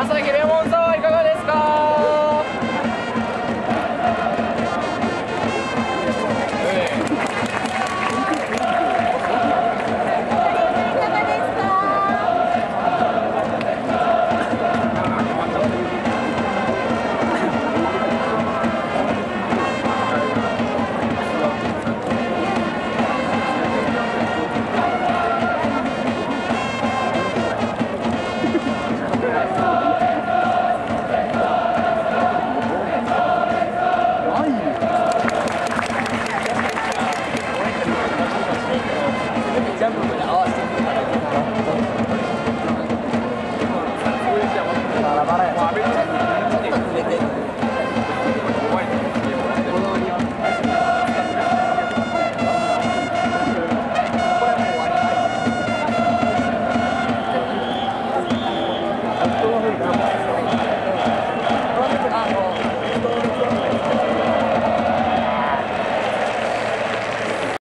朝日レモンさんジャ